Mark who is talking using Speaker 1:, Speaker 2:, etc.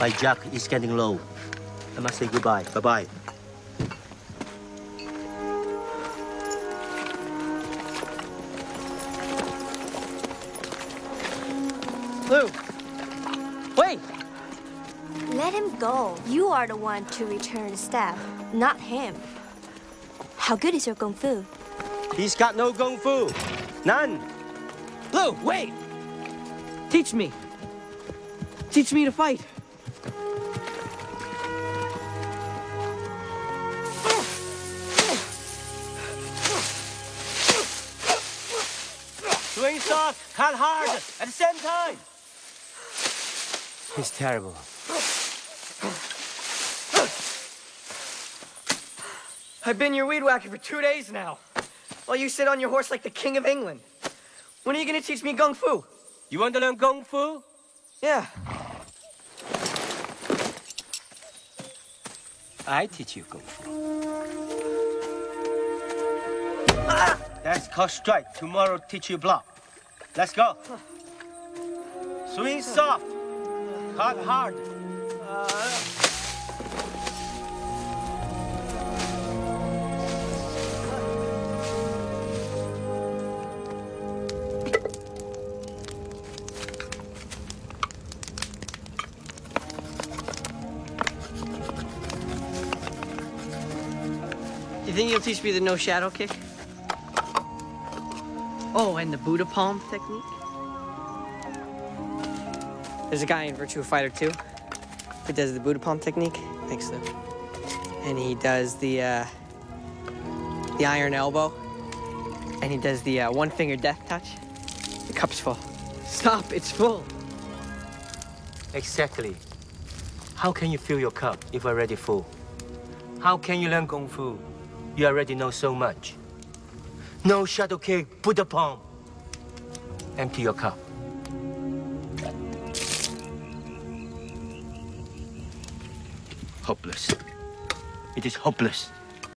Speaker 1: My jack is getting low. I must say goodbye. Bye-bye.
Speaker 2: Lu! Wait!
Speaker 3: Let him go. You are the one to return the staff, not him. How good is your kung fu?
Speaker 1: He's got no kung fu. None.
Speaker 2: Lu, wait! Teach me. Teach me to fight.
Speaker 1: Swing soft, cut hard at the same time. He's terrible.
Speaker 2: I've been your weed whacker for two days now. While you sit on your horse like the king of England. When are you gonna teach me kung fu?
Speaker 1: You want to learn kung fu?
Speaker 2: Yeah.
Speaker 1: I teach you kung fu. That's called strike. Tomorrow teach you block. Let's go. Swing soft. Cut hard.
Speaker 2: You think you'll teach me the no shadow kick? Oh, and the Buddha palm technique? There's a guy in Virtua Fighter 2 who does the Buddha palm technique. Thanks, Lu. And he does the uh, the iron elbow. And he does the uh, one finger death touch. The cup's full. Stop, it's full.
Speaker 1: Exactly. How can you fill your cup if already full? How can you learn kung fu? You already know so much. No shadow kick, Buddha palm. Empty your cup. Hopeless. It is hopeless.